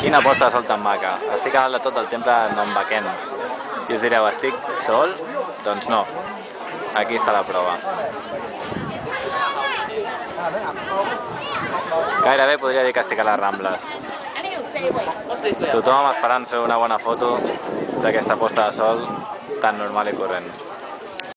Quina posta de sol tan maca. Estic a dalt de tot del temple Nombaken. I us direu, estic sol? Doncs no. Aquí està la prova. Gairebé podria dir que estic a les Rambles. Tothom esperant fer una bona foto d'aquesta posta de sol tan normal i corrent.